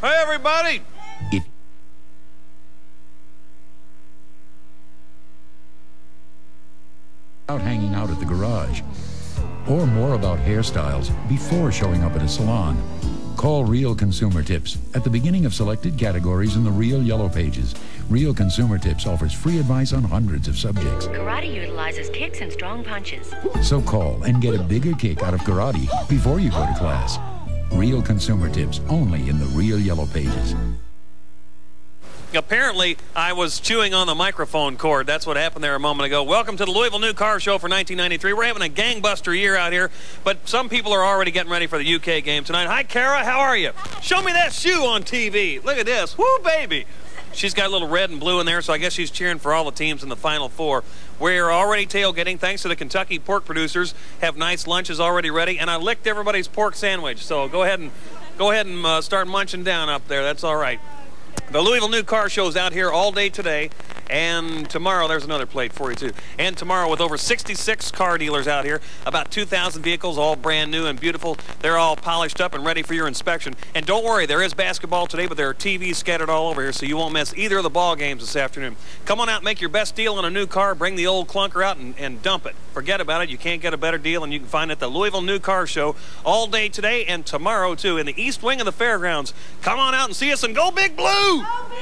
Hey, everybody! If out hanging out at the garage, or more about hairstyles before showing up at a salon, call Real Consumer Tips at the beginning of selected categories in the Real Yellow Pages. Real Consumer Tips offers free advice on hundreds of subjects. Karate utilizes kicks and strong punches. So call and get a bigger kick out of karate before you go to class. Real Consumer Tips only in the Real Yellow Pages. Apparently, I was chewing on the microphone cord. That's what happened there a moment ago. Welcome to the Louisville New Car Show for 1993. We're having a gangbuster year out here, but some people are already getting ready for the UK game tonight. Hi, Kara. How are you? Show me that shoe on TV. Look at this. Woo, baby. She's got a little red and blue in there, so I guess she's cheering for all the teams in the Final Four. We're already tailgating thanks to the Kentucky pork producers. Have nice lunches already ready, and I licked everybody's pork sandwich. So go ahead and go ahead and uh, start munching down up there. That's all right. The Louisville New Car Show is out here all day today, and tomorrow there's another plate for you too. And tomorrow with over 66 car dealers out here, about 2,000 vehicles, all brand new and beautiful. They're all polished up and ready for your inspection. And don't worry, there is basketball today, but there are TVs scattered all over here, so you won't miss either of the ball games this afternoon. Come on out, make your best deal on a new car, bring the old clunker out and, and dump it. Forget about it. You can't get a better deal, and you can find it at the Louisville New Car Show all day today and tomorrow too in the east wing of the fairgrounds. Come on out and see us and go Big Blue! Go Big Blue!